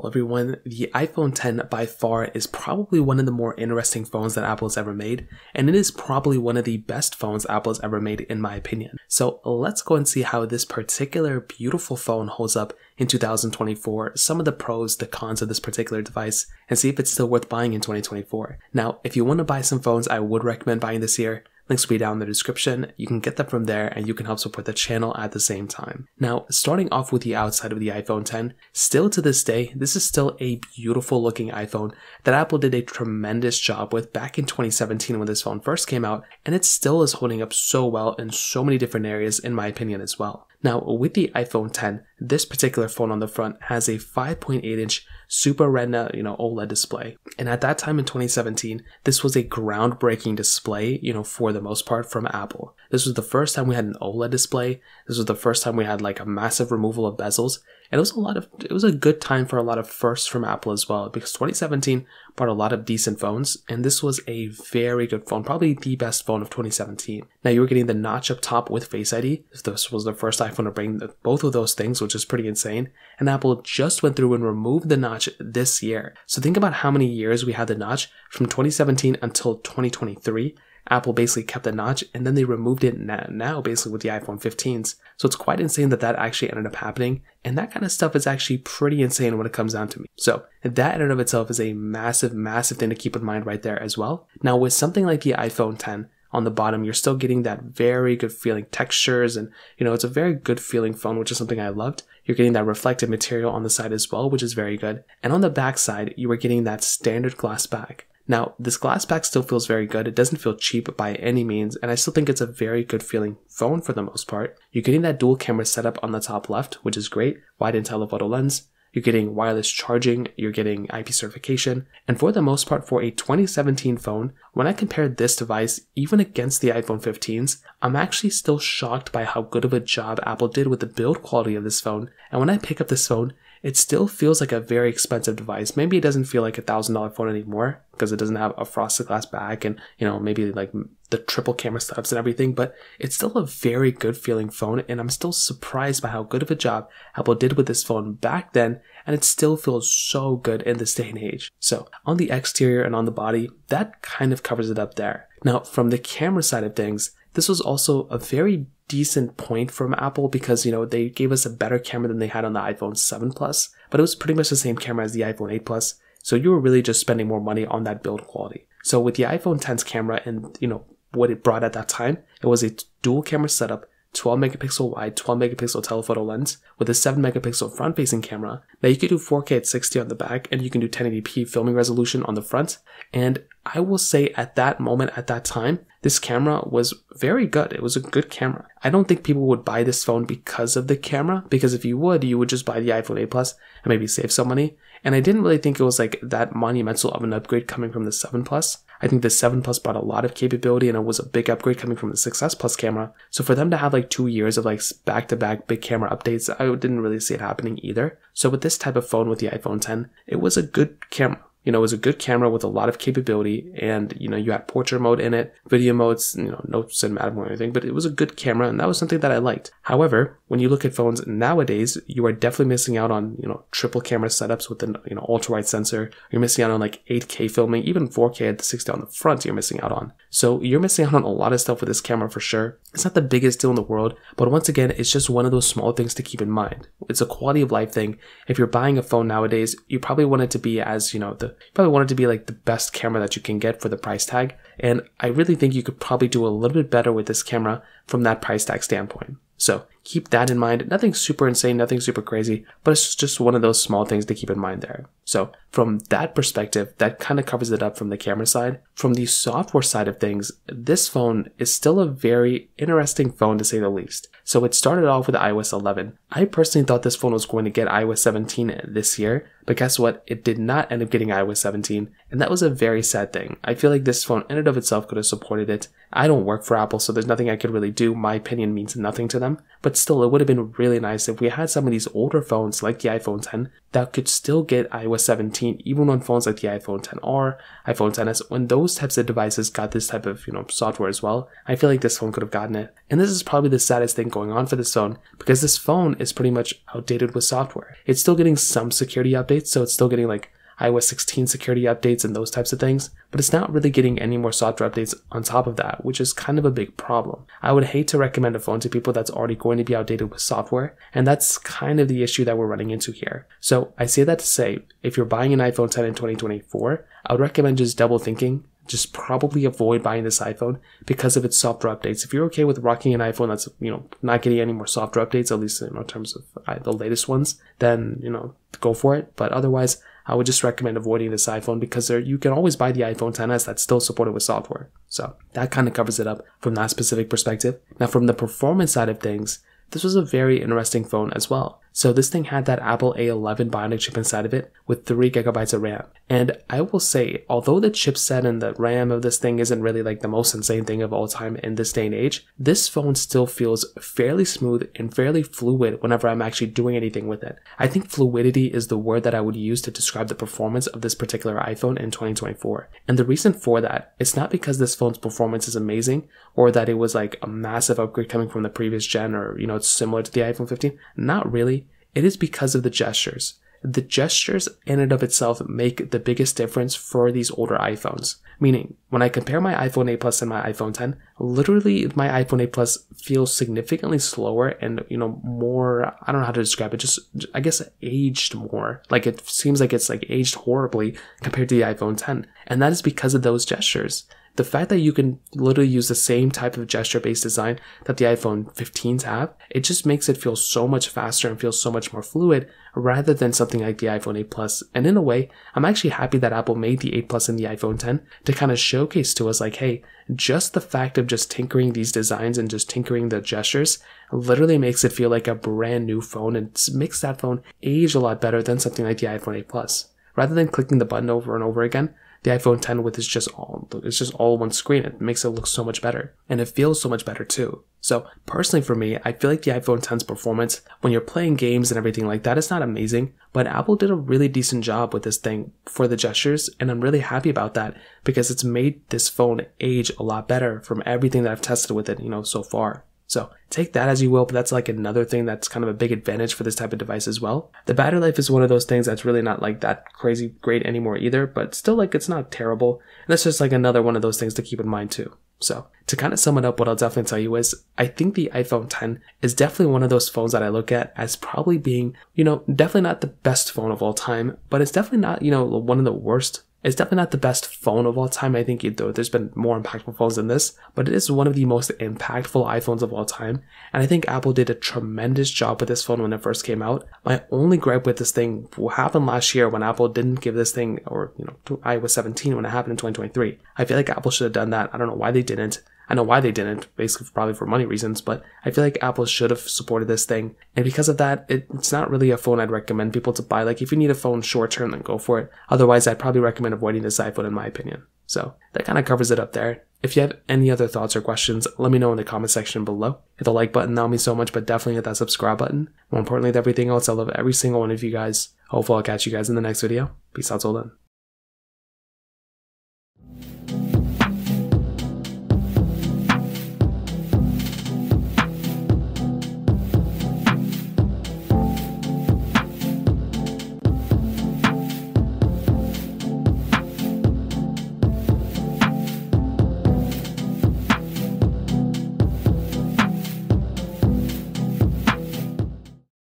Well, everyone, the iPhone 10 by far is probably one of the more interesting phones that Apple has ever made, and it is probably one of the best phones Apple has ever made, in my opinion. So let's go and see how this particular beautiful phone holds up in 2024, some of the pros, the cons of this particular device, and see if it's still worth buying in 2024. Now, if you want to buy some phones I would recommend buying this year, Links will be down in the description. You can get them from there and you can help support the channel at the same time. Now, starting off with the outside of the iPhone 10, still to this day, this is still a beautiful looking iPhone that Apple did a tremendous job with back in 2017 when this phone first came out, and it still is holding up so well in so many different areas in my opinion as well. Now, with the iPhone 10, this particular phone on the front has a 5.8 inch Super Retina, you know, OLED display. And at that time in 2017, this was a groundbreaking display, you know, for the most part from Apple. This was the first time we had an OLED display. This was the first time we had like a massive removal of bezels. And it was a lot of, it was a good time for a lot of firsts from Apple as well, because 2017 brought a lot of decent phones, and this was a very good phone, probably the best phone of 2017. Now you were getting the notch up top with Face ID. This was the first iPhone to bring both of those things, which is pretty insane. And Apple just went through and removed the notch this year. So think about how many years we had the notch from 2017 until 2023. Apple basically kept the notch and then they removed it now, basically with the iPhone 15s. So it's quite insane that that actually ended up happening. And that kind of stuff is actually pretty insane when it comes down to me. So that in and of itself is a massive, massive thing to keep in mind right there as well. Now with something like the iPhone 10, on the bottom, you're still getting that very good feeling textures and, you know, it's a very good feeling phone, which is something I loved. You're getting that reflective material on the side as well, which is very good. And on the back side, you are getting that standard glass back. Now, this glass back still feels very good. It doesn't feel cheap by any means, and I still think it's a very good feeling phone for the most part. You're getting that dual camera setup on the top left, which is great. Wide and telephoto lens. You're getting wireless charging, you're getting IP certification, and for the most part, for a 2017 phone, when I compared this device even against the iPhone 15s, I'm actually still shocked by how good of a job Apple did with the build quality of this phone. And when I pick up this phone, it still feels like a very expensive device. Maybe it doesn't feel like a thousand dollar phone anymore because it doesn't have a frosted glass back and you know maybe like the triple camera setups and everything. But it's still a very good feeling phone, and I'm still surprised by how good of a job Apple did with this phone back then, and it still feels so good in this day and age. So on the exterior and on the body, that kind of covers it up there. Now from the camera side of things, this was also a very decent point from Apple because, you know, they gave us a better camera than they had on the iPhone 7 Plus, but it was pretty much the same camera as the iPhone 8 Plus. So you were really just spending more money on that build quality. So with the iPhone 10's camera and, you know, what it brought at that time, it was a dual camera setup 12 megapixel wide, 12 megapixel telephoto lens with a 7 megapixel front facing camera. Now you can do 4K at 60 on the back and you can do 1080p filming resolution on the front. And I will say at that moment, at that time, this camera was very good. It was a good camera. I don't think people would buy this phone because of the camera, because if you would, you would just buy the iPhone 8 Plus and maybe save some money. And I didn't really think it was like that monumental of an upgrade coming from the 7 Plus. I think the 7 Plus brought a lot of capability and it was a big upgrade coming from the 6S Plus camera. So for them to have like two years of like back to back big camera updates, I didn't really see it happening either. So with this type of phone with the iPhone 10, it was a good camera you know, it was a good camera with a lot of capability and, you know, you had portrait mode in it, video modes, you know, no cinematic or anything, but it was a good camera and that was something that I liked. However, when you look at phones nowadays, you are definitely missing out on, you know, triple camera setups with an, you know, ultra wide sensor. You're missing out on like 8K filming, even 4K at the 60 on the front, you're missing out on. So you're missing out on a lot of stuff with this camera for sure. It's not the biggest deal in the world, but once again, it's just one of those small things to keep in mind. It's a quality of life thing. If you're buying a phone nowadays, you probably want it to be as, you know, the probably want it to be like the best camera that you can get for the price tag. And I really think you could probably do a little bit better with this camera from that price tag standpoint. So keep that in mind. Nothing super insane, nothing super crazy, but it's just one of those small things to keep in mind there. So from that perspective, that kind of covers it up from the camera side. From the software side of things, this phone is still a very interesting phone to say the least. So it started off with iOS 11. I personally thought this phone was going to get iOS 17 this year, but guess what? It did not end up getting iOS 17, and that was a very sad thing. I feel like this phone in and of itself could have supported it. I don't work for Apple, so there's nothing I could really do. My opinion means nothing to them. But still, it would have been really nice if we had some of these older phones like the iPhone 10 that could still get iOS 17, even on phones like the iPhone 10R, iPhone 10s, when those types of devices got this type of, you know, software as well. I feel like this phone could have gotten it. And this is probably the saddest thing going on for this phone because this phone is pretty much outdated with software. It's still getting some security updates, so it's still getting like iOS 16 security updates and those types of things, but it's not really getting any more software updates on top of that, which is kind of a big problem. I would hate to recommend a phone to people that's already going to be outdated with software, and that's kind of the issue that we're running into here. So I say that to say, if you're buying an iPhone 10 in 2024, I would recommend just double thinking just probably avoid buying this iPhone because of its software updates. If you're okay with rocking an iPhone that's you know not getting any more software updates, at least in terms of uh, the latest ones, then you know go for it. But otherwise, I would just recommend avoiding this iPhone because there, you can always buy the iPhone 10s that's still supported with software. So that kind of covers it up from that specific perspective. Now, from the performance side of things, this was a very interesting phone as well. So this thing had that Apple A11 Bionic chip inside of it with 3 gigabytes of RAM. And I will say, although the chipset and the RAM of this thing isn't really like the most insane thing of all time in this day and age, this phone still feels fairly smooth and fairly fluid whenever I'm actually doing anything with it. I think fluidity is the word that I would use to describe the performance of this particular iPhone in 2024. And the reason for that, it's not because this phone's performance is amazing or that it was like a massive upgrade coming from the previous gen or, you know, it's similar to the iPhone 15. Not really. It is because of the gestures. The gestures in and of itself make the biggest difference for these older iPhones. Meaning, when I compare my iPhone 8 Plus and my iPhone 10, literally my iPhone 8 Plus feels significantly slower and, you know, more, I don't know how to describe it, just, I guess, aged more. Like it seems like it's like aged horribly compared to the iPhone 10. And that is because of those gestures the fact that you can literally use the same type of gesture based design that the iPhone 15s have, it just makes it feel so much faster and feel so much more fluid rather than something like the iPhone 8 Plus. And in a way, I'm actually happy that Apple made the 8 Plus and the iPhone 10 to kind of showcase to us like, hey, just the fact of just tinkering these designs and just tinkering the gestures literally makes it feel like a brand new phone and makes that phone age a lot better than something like the iPhone 8 Plus. Rather than clicking the button over and over again, the iPhone 10 with is just all it's just all one screen. It makes it look so much better. And it feels so much better too. So personally for me, I feel like the iPhone 10's performance when you're playing games and everything like that is not amazing, but Apple did a really decent job with this thing for the gestures, and I'm really happy about that because it's made this phone age a lot better from everything that I've tested with it, you know, so far. So take that as you will, but that's like another thing that's kind of a big advantage for this type of device as well. The battery life is one of those things that's really not like that crazy great anymore either, but still like it's not terrible. And that's just like another one of those things to keep in mind too. So to kind of sum it up, what I'll definitely tell you is I think the iPhone 10 is definitely one of those phones that I look at as probably being, you know, definitely not the best phone of all time, but it's definitely not, you know, one of the worst it's definitely not the best phone of all time. I think though there's been more impactful phones than this, but it is one of the most impactful iPhones of all time. And I think Apple did a tremendous job with this phone when it first came out. My only gripe with this thing happened last year when Apple didn't give this thing, or you know, iOS 17 when it happened in 2023. I feel like Apple should have done that. I don't know why they didn't. I know why they didn't, basically probably for money reasons, but I feel like Apple should have supported this thing. And because of that, it's not really a phone I'd recommend people to buy. Like if you need a phone short term, then go for it. Otherwise, I'd probably recommend avoiding this iPhone in my opinion. So that kind of covers it up there. If you have any other thoughts or questions, let me know in the comment section below. Hit the like button, that would mean so much, but definitely hit that subscribe button. More importantly than everything else, I love every single one of you guys. Hopefully I'll catch you guys in the next video. Peace out till then.